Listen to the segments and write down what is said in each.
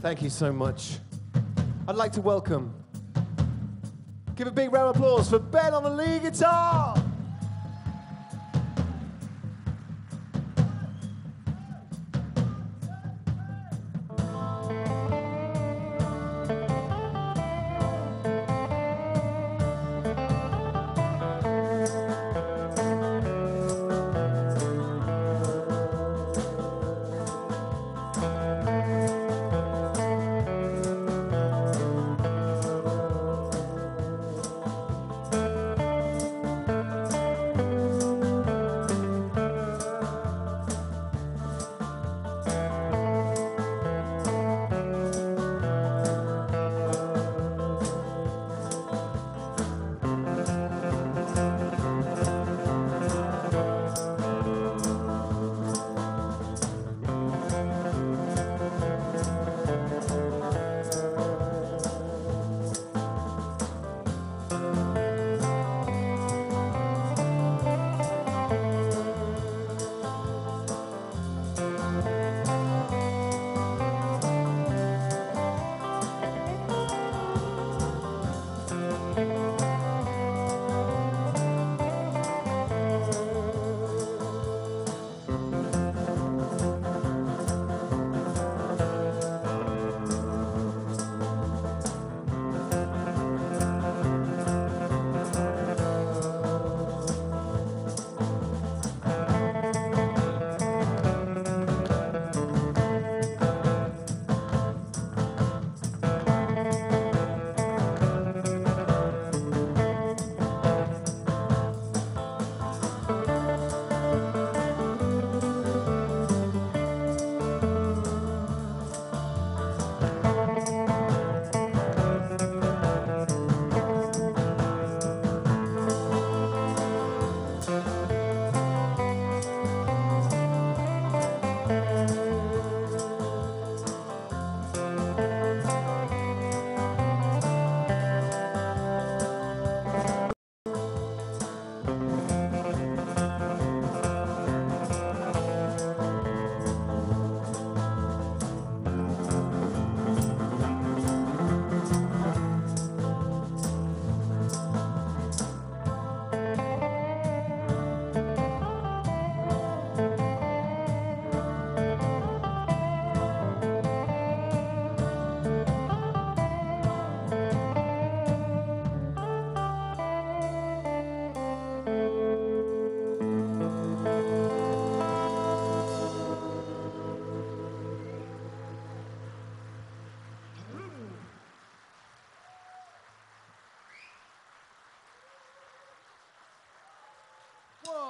Thank you so much. I'd like to welcome, give a big round of applause for Ben on the lead guitar.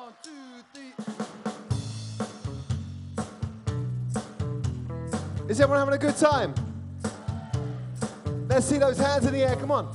One, two, three. Is everyone having a good time? Let's see those hands in the air. Come on.